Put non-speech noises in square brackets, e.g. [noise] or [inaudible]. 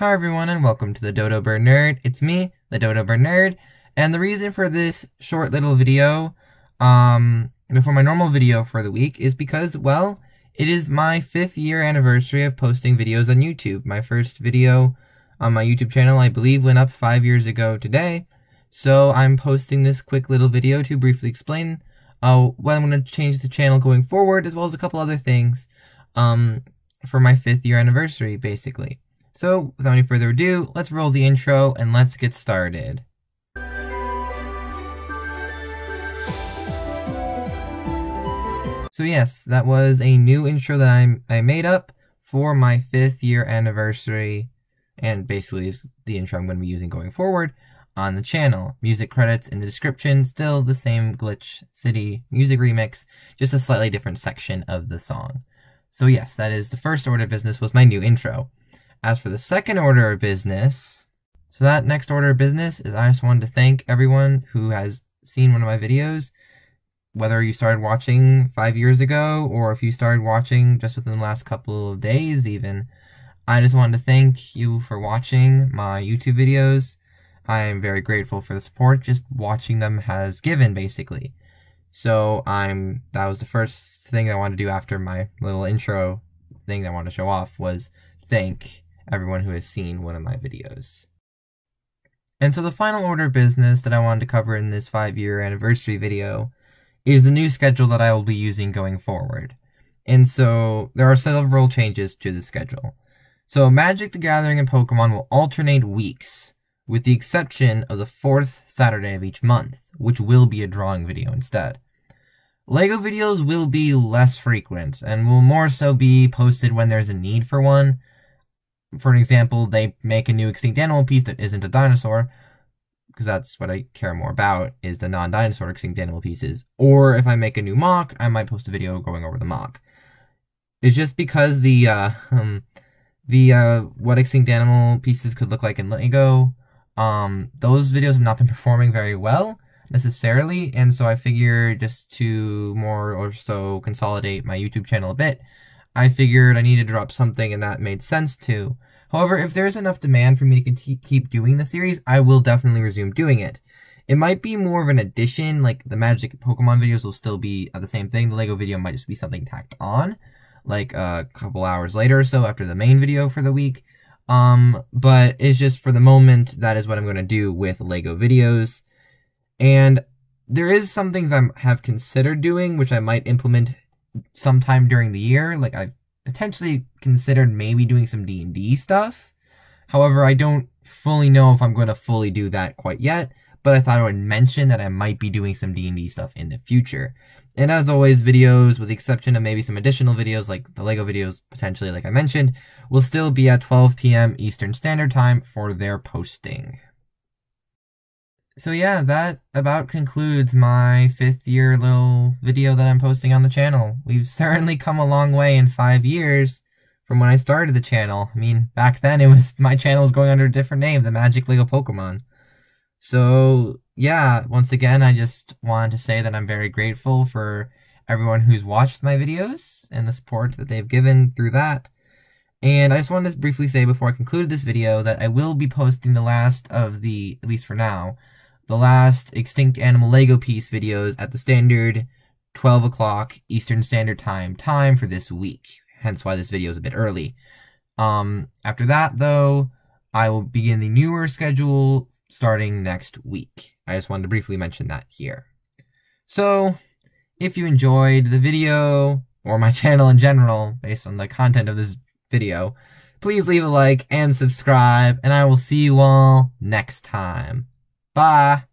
Hi everyone and welcome to the Dodo Bird Nerd. It's me, the Dodo Bird Nerd, and the reason for this short little video, um, before my normal video for the week is because, well, it is my fifth year anniversary of posting videos on YouTube. My first video on my YouTube channel, I believe, went up five years ago today, so I'm posting this quick little video to briefly explain uh, what I'm going to change the channel going forward, as well as a couple other things, um, for my fifth year anniversary, basically. So, without any further ado, let's roll the intro and let's get started. So yes, that was a new intro that I, I made up for my fifth year anniversary, and basically is the intro I'm going to be using going forward on the channel. Music credits in the description, still the same Glitch City music remix, just a slightly different section of the song. So yes, that is the first order of business was my new intro. As for the second order of business, so that next order of business is I just wanted to thank everyone who has seen one of my videos, whether you started watching five years ago or if you started watching just within the last couple of days even. I just wanted to thank you for watching my YouTube videos. I am very grateful for the support just watching them has given basically. So I'm that was the first thing I wanted to do after my little intro thing that I wanted to show off was thank everyone who has seen one of my videos. And so the final order of business that I wanted to cover in this 5 year anniversary video is the new schedule that I will be using going forward. And so there are several changes to the schedule. So Magic the Gathering and Pokemon will alternate weeks, with the exception of the fourth Saturday of each month, which will be a drawing video instead. LEGO videos will be less frequent, and will more so be posted when there's a need for one, for an example, they make a new extinct animal piece that isn't a dinosaur, because that's what I care more about, is the non-dinosaur extinct animal pieces. Or if I make a new mock, I might post a video going over the mock. It's just because the, uh, [laughs] um, the, uh, what extinct animal pieces could look like in LEGO, um, those videos have not been [laughs] performing very well, necessarily, and so I figure just to more or so consolidate my YouTube channel a bit, I figured I needed to drop something and that made sense too. However, if there's enough demand for me to keep doing the series, I will definitely resume doing it. It might be more of an addition, like the Magic Pokemon videos will still be the same thing. The Lego video might just be something tacked on, like a couple hours later or so after the main video for the week. Um, but it's just for the moment, that is what I'm going to do with Lego videos. And there is some things I have considered doing, which I might implement sometime during the year. Like I've potentially considered maybe doing some D&D stuff. However, I don't fully know if I'm going to fully do that quite yet, but I thought I would mention that I might be doing some D&D stuff in the future. And as always, videos, with the exception of maybe some additional videos like the LEGO videos, potentially like I mentioned, will still be at 12 p.m. Eastern Standard Time for their posting so yeah, that about concludes my fifth year little video that I'm posting on the channel. We've [laughs] certainly come a long way in five years from when I started the channel. I mean, back then it was my channel was going under a different name, the Magic Lego Pokemon. So yeah, once again, I just wanted to say that I'm very grateful for everyone who's watched my videos and the support that they've given through that. And I just wanted to briefly say before I conclude this video that I will be posting the last of the, at least for now, the last Extinct Animal Lego piece videos at the standard 12 o'clock Eastern Standard Time time for this week. Hence why this video is a bit early. Um, after that, though, I will begin the newer schedule starting next week. I just wanted to briefly mention that here. So, if you enjoyed the video, or my [laughs] channel in general, based on the content of this video, please leave a like and subscribe, and I will see you all next time. Bye.